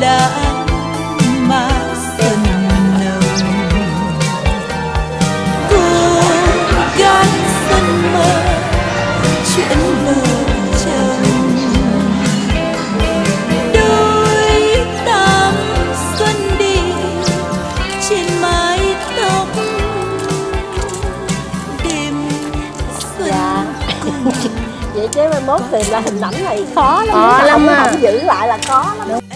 đã mà dần nồng. Cô gái sân mơ chuyện vợ chồng đôi tám xuân đi trên mái tóc. Đêm xuân dạ. vậy chứ mai mốt thì là hình ảnh này khó lắm. Ờ, lắm mà giữ lại là khó lắm. Đúng.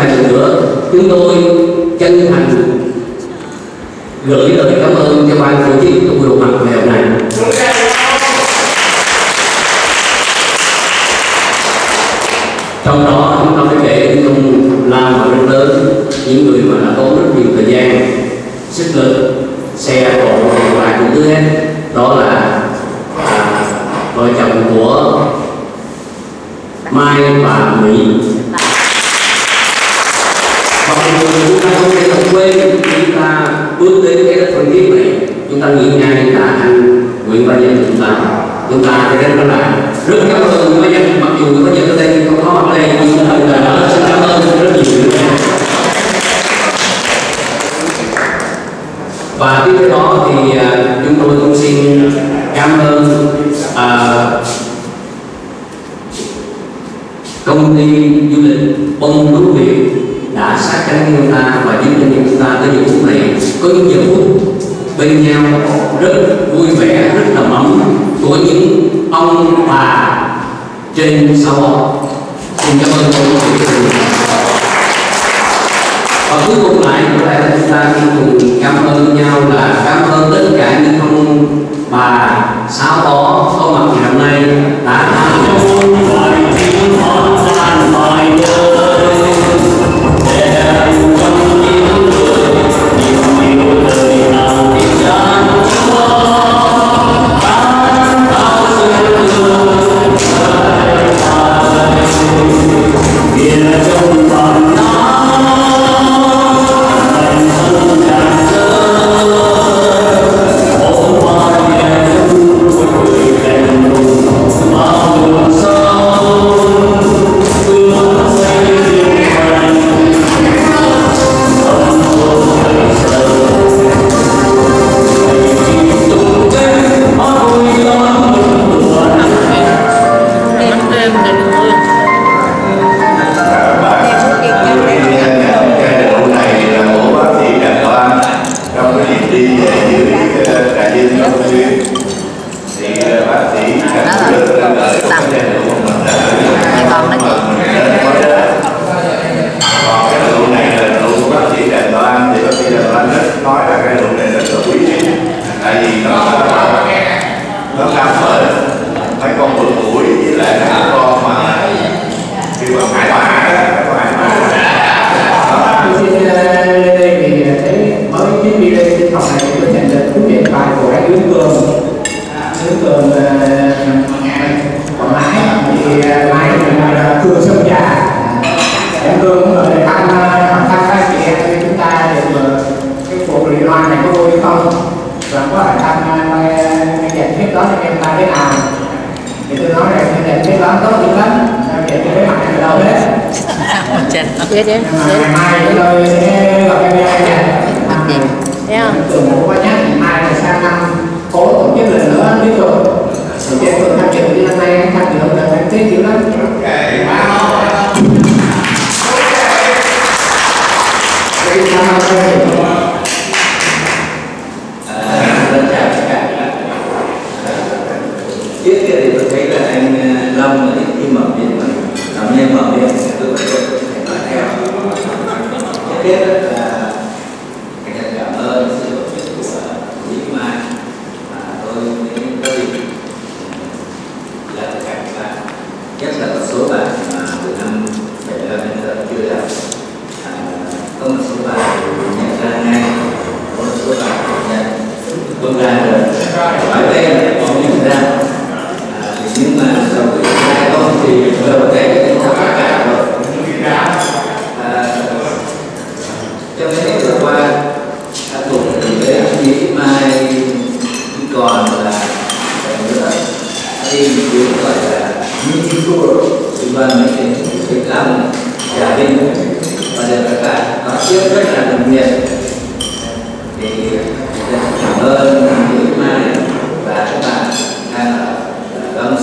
vài lần nữa chúng tôi chân thành gửi lời cảm ơn cho ban tổ chức trong buổi họp ngày hôm nay trong đó, chúng ta phải kể những làm lao và rất lớn, những người mà đã tốn rất nhiều thời gian, sức lực, xe cộ và cũng thứ hết. Đó là à, vợ chồng của mai và mỹ. bước đến cái đất phân kiếp này, chúng ta nghĩ ngay chúng ta anh Nguyễn Văn Nhân chúng ta chúng ta sẽ đất đó là rất và sau đó câu lạc bộ năm nay đã Amém. qua nhá. Mai là sang năm. Cố tổ chức lần nữa biết rồi. Thời gian từ năm triệu như năm nay tham dự là em thấy chịu lắm Yes.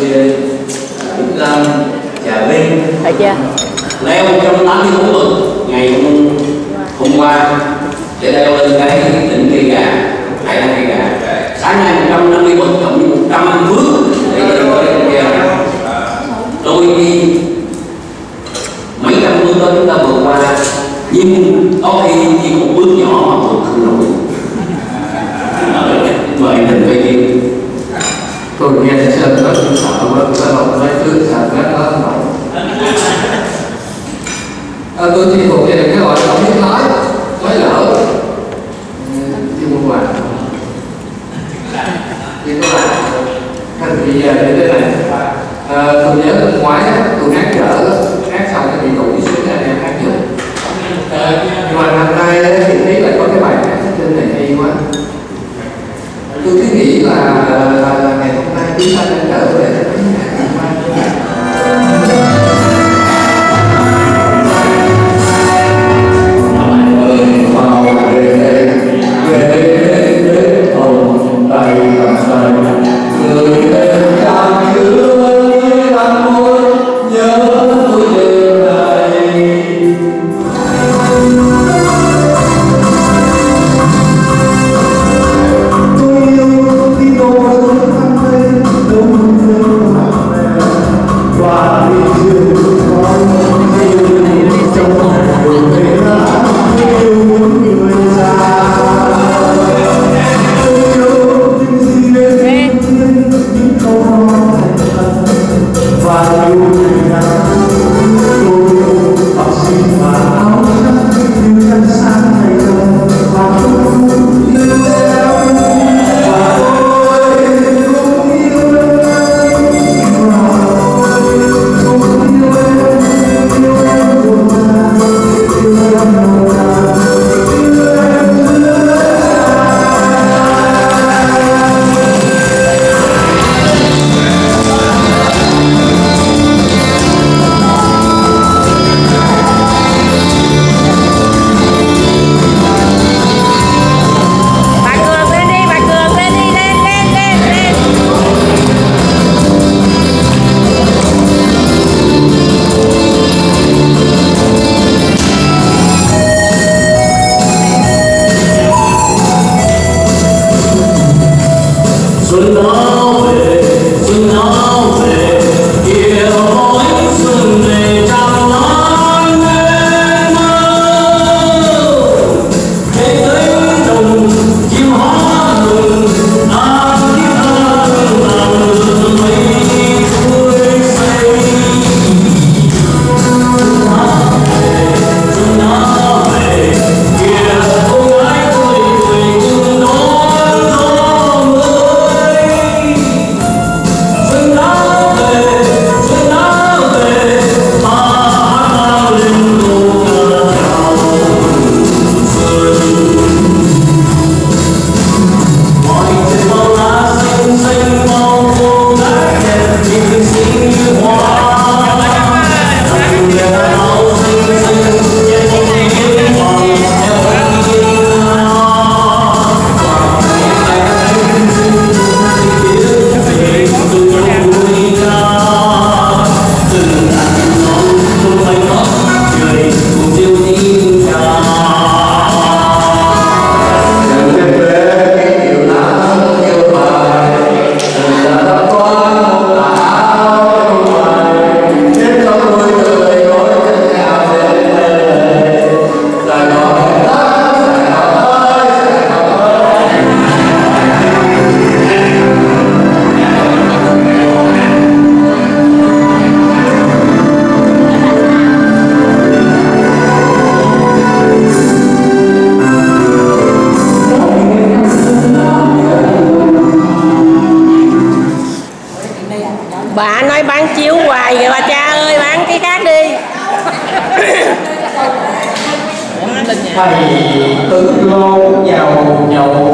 Syria, Đức Trà Vinh. Leo trong Leo 184 ngày hôm qua để leo lên cái tỉnh cây gà, đại nam cây gà. Sáng nay 150 bậc cộng với 100 bước để bị về đến này à, tôi nhớ lần ngoái tôi hát dở hát xong thì bị tụi xuống nhà em hát dở ờ, nhưng mà năm nay thì thấy là có cái bài hát trên này hay quá. Tôi cứ nghĩ là ờ, ngày hôm nay chúng ta đang trở về. 나오고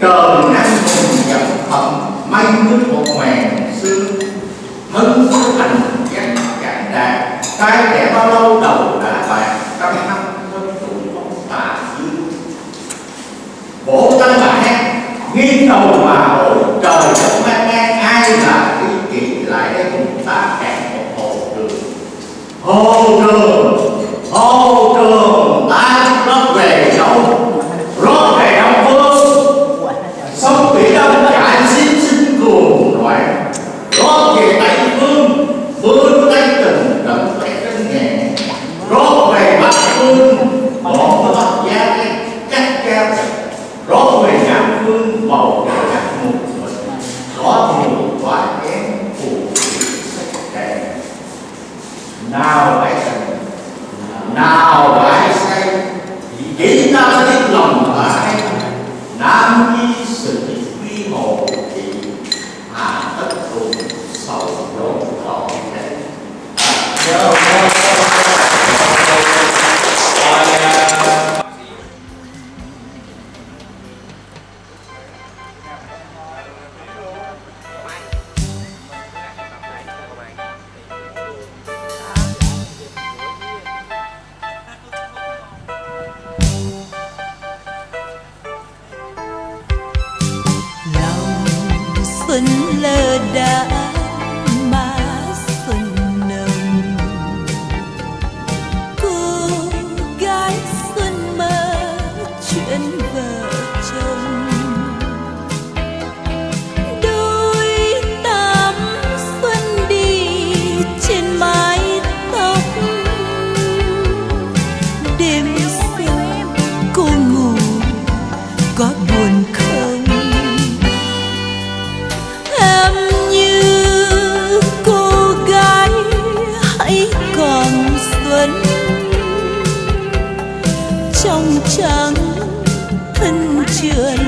trời nắng hùng nhập phẩm mây nước một màn xương hưng xuất thành giác chẳng đạt tay trẻ bao lâu đầu đã bạc, trăm năm quân trụ phong tà dương. Bổ tăng mà hát nghiêng đầu mà hổ, trời đất mang ngang, ai là đi kỷ lại đây cùng ta càng một hồ đường. Hồ buồn không? Em như cô gái hãy còn xuân trong trắng thân trường